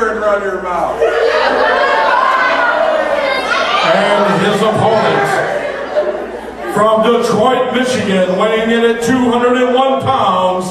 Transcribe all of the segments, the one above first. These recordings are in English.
down and your mouth. And his opponent from Detroit, Michigan, weighing in at 201 pounds,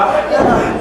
Ah, é?